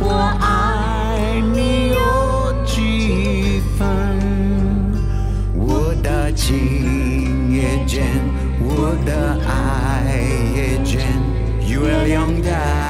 我爱你有几分。我的情也真我的爱也真。月亮代